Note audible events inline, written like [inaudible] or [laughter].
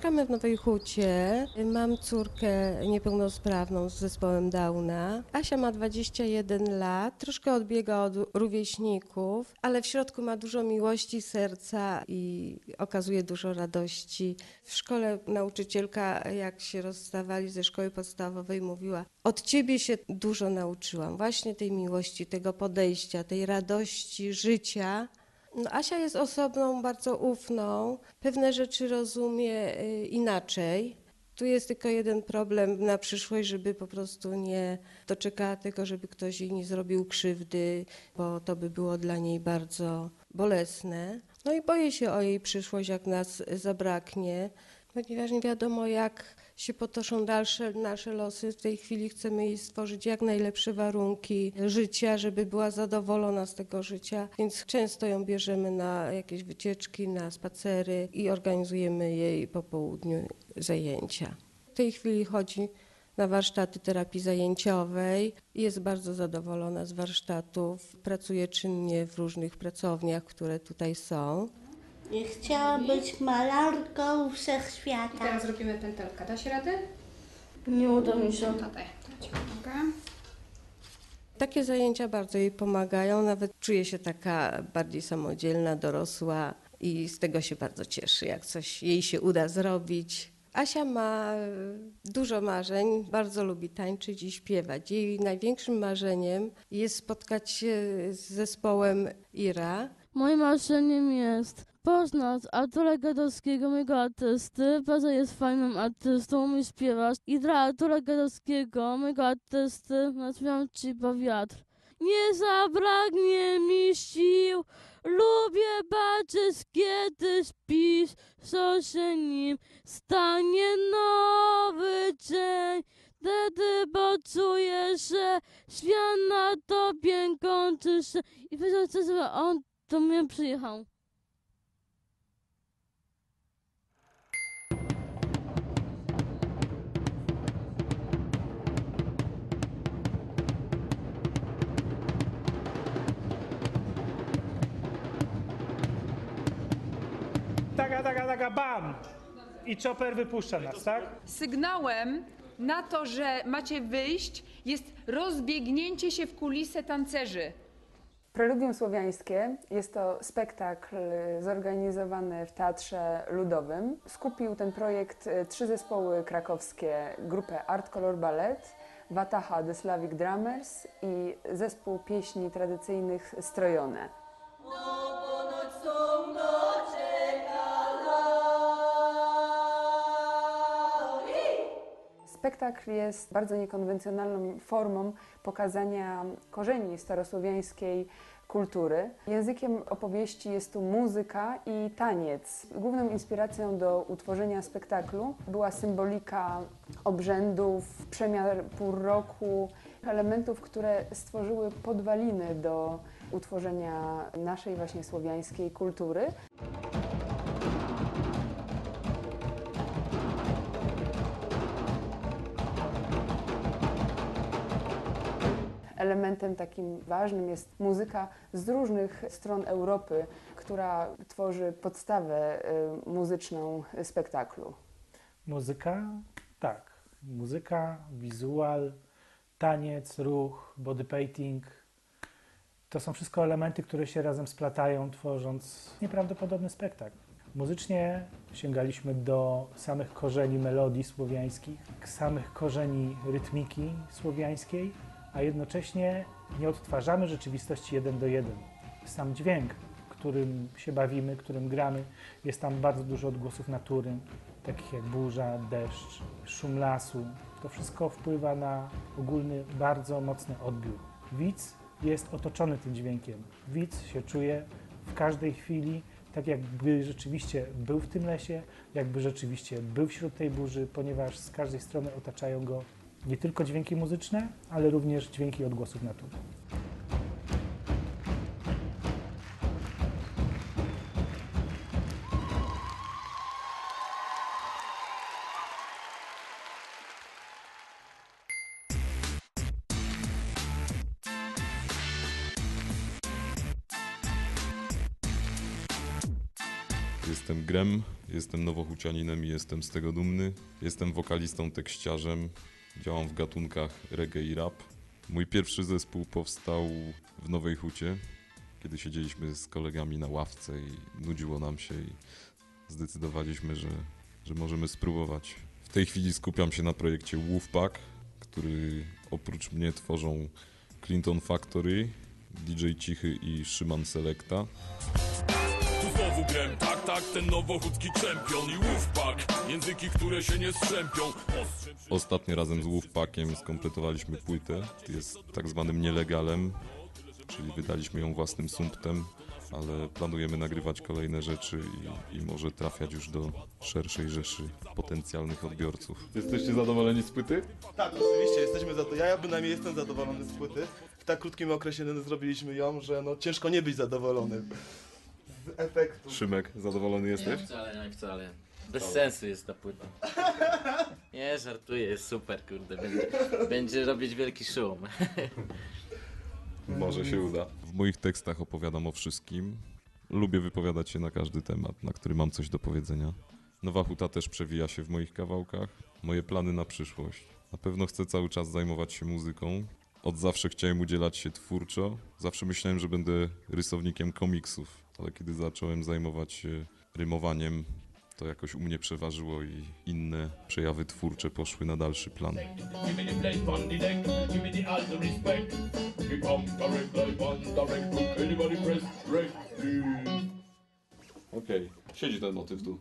Mieszkamy w Nowej Hucie. Mam córkę niepełnosprawną z zespołem Downa. Asia ma 21 lat, troszkę odbiega od rówieśników, ale w środku ma dużo miłości serca i okazuje dużo radości. W szkole nauczycielka, jak się rozstawali ze szkoły podstawowej, mówiła: Od ciebie się dużo nauczyłam, właśnie tej miłości, tego podejścia, tej radości życia. No, Asia jest osobą bardzo ufną, pewne rzeczy rozumie y, inaczej. Tu jest tylko jeden problem na przyszłość, żeby po prostu nie doczekała tego, żeby ktoś jej nie zrobił krzywdy, bo to by było dla niej bardzo bolesne. No i boję się o jej przyszłość, jak nas zabraknie, ponieważ nie wiadomo, jak się potoczą dalsze nasze losy. W tej chwili chcemy jej stworzyć jak najlepsze warunki życia, żeby była zadowolona z tego życia, więc często ją bierzemy na jakieś wycieczki, na spacery i organizujemy jej po południu zajęcia. W tej chwili chodzi na warsztaty terapii zajęciowej. Jest bardzo zadowolona z warsztatów. Pracuje czynnie w różnych pracowniach, które tutaj są. I chciałam być malarką I wszechświata. teraz zrobimy pętelkę. Da się radę? Nie uda mi się. Ci pomogę. Takie zajęcia bardzo jej pomagają, nawet czuje się taka bardziej samodzielna, dorosła i z tego się bardzo cieszy, jak coś jej się uda zrobić. Asia ma e, dużo marzeń, bardzo lubi tańczyć i śpiewać. Jej największym marzeniem jest spotkać się z zespołem Ira. Moim marzeniem jest poznać Artura Gadowskiego, mojego artysty. Bardzo jest fajnym artystą, umie śpiewać. I dla Artura Gadowskiego, mojego artysty, naśpiewam Ci wiatr. Nie zabraknie mi sił, lubię baczyć, kiedy śpisz, co się nim stanie nowy dzień. Wtedy poczuję, że świat na tobie kończy się. I powiedział, że on do mnie przyjechał. Taka, taka, taka, bam! I chopper wypuszcza nas, tak? Sygnałem na to, że macie wyjść, jest rozbiegnięcie się w kulisę tancerzy. Preludium Słowiańskie jest to spektakl zorganizowany w Teatrze Ludowym. Skupił ten projekt e, trzy zespoły krakowskie, grupę Art Color Ballet, Wataha The Slavic Drummers i zespół pieśni tradycyjnych Strojone. Spektakl jest bardzo niekonwencjonalną formą pokazania korzeni starosłowiańskiej kultury. Językiem opowieści jest tu muzyka i taniec. Główną inspiracją do utworzenia spektaklu była symbolika obrzędów, przemiar pór roku, elementów, które stworzyły podwaliny do utworzenia naszej właśnie słowiańskiej kultury. Elementem takim ważnym jest muzyka z różnych stron Europy, która tworzy podstawę y, muzyczną spektaklu. Muzyka? Tak. Muzyka, wizual, taniec, ruch, body painting. To są wszystko elementy, które się razem splatają, tworząc nieprawdopodobny spektakl. Muzycznie sięgaliśmy do samych korzeni melodii słowiańskich, samych korzeni rytmiki słowiańskiej, a jednocześnie nie odtwarzamy rzeczywistości jeden do jeden. Sam dźwięk, którym się bawimy, którym gramy, jest tam bardzo dużo odgłosów natury, takich jak burza, deszcz, szum lasu. To wszystko wpływa na ogólny, bardzo mocny odbiór. Widz jest otoczony tym dźwiękiem. Widz się czuje w każdej chwili tak, jakby rzeczywiście był w tym lesie, jakby rzeczywiście był wśród tej burzy, ponieważ z każdej strony otaczają go nie tylko dźwięki muzyczne, ale również dźwięki odgłosów natury. Jestem Grem, jestem nowohucianinem i jestem z tego dumny. Jestem wokalistą, tekściarzem, działam w gatunkach reggae i rap. Mój pierwszy zespół powstał w Nowej Hucie, kiedy siedzieliśmy z kolegami na ławce i nudziło nam się i zdecydowaliśmy, że, że możemy spróbować. W tej chwili skupiam się na projekcie Wolfpack, który oprócz mnie tworzą Clinton Factory, DJ Cichy i Szyman Selecta. Znowu grem, tak, tak, ten nowochódzki czempion i Wolfpack Języki, które się nie strzępią Ostrzem Ostatnio razem z Wolfpackiem skompletowaliśmy płytę. Jest tak zwanym nielegalem, czyli wydaliśmy ją własnym sumptem, ale planujemy nagrywać kolejne rzeczy i, i może trafiać już do szerszej rzeszy potencjalnych odbiorców. Jesteście zadowoleni z płyty? Tak, oczywiście, jesteśmy za to. Ja, ja bynajmniej jestem zadowolony z płyty. W tak krótkim okresie zrobiliśmy ją, że no ciężko nie być zadowolonym z efektu. Szymek, zadowolony jesteś? Nie, wcale, nie, wcale. Bez sensu jest ta płyta. [laughs] Nie, żartuję, jest super, kurde. Będzie, będzie robić wielki szum. Może się uda. W moich tekstach opowiadam o wszystkim. Lubię wypowiadać się na każdy temat, na który mam coś do powiedzenia. Nowa huta też przewija się w moich kawałkach. Moje plany na przyszłość. Na pewno chcę cały czas zajmować się muzyką. Od zawsze chciałem udzielać się twórczo. Zawsze myślałem, że będę rysownikiem komiksów, ale kiedy zacząłem zajmować się rymowaniem, to jakoś u mnie przeważyło i inne przejawy twórcze poszły na dalszy plan. Okej, siedzi ten motyw tu.